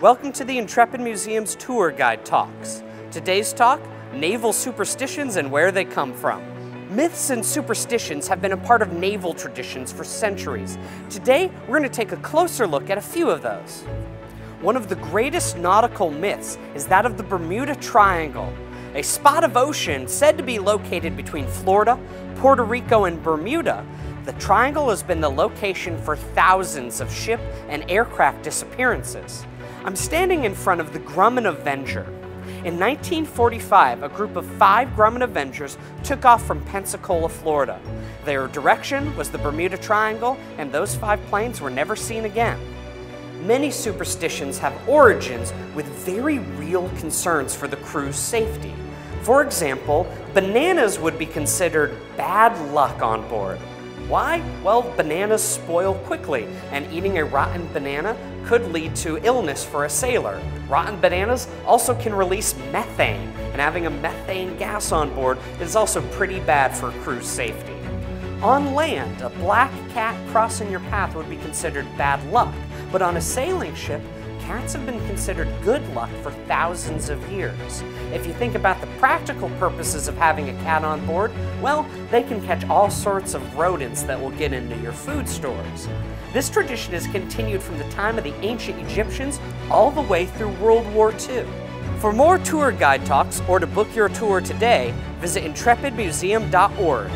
Welcome to the Intrepid Museum's Tour Guide Talks. Today's talk, naval superstitions and where they come from. Myths and superstitions have been a part of naval traditions for centuries. Today, we're going to take a closer look at a few of those. One of the greatest nautical myths is that of the Bermuda Triangle, a spot of ocean said to be located between Florida, Puerto Rico, and Bermuda. The triangle has been the location for thousands of ship and aircraft disappearances. I'm standing in front of the Grumman Avenger. In 1945, a group of five Grumman Avengers took off from Pensacola, Florida. Their direction was the Bermuda Triangle, and those five planes were never seen again. Many superstitions have origins with very real concerns for the crew's safety. For example, bananas would be considered bad luck on board. Why? Well, bananas spoil quickly, and eating a rotten banana could lead to illness for a sailor. Rotten bananas also can release methane, and having a methane gas on board is also pretty bad for crew safety. On land, a black cat crossing your path would be considered bad luck, but on a sailing ship, cats have been considered good luck for thousands of years. If you think about the practical purposes of having a cat on board, well, they can catch all sorts of rodents that will get into your food stores. This tradition has continued from the time of the ancient Egyptians all the way through World War II. For more tour guide talks or to book your tour today, visit intrepidmuseum.org.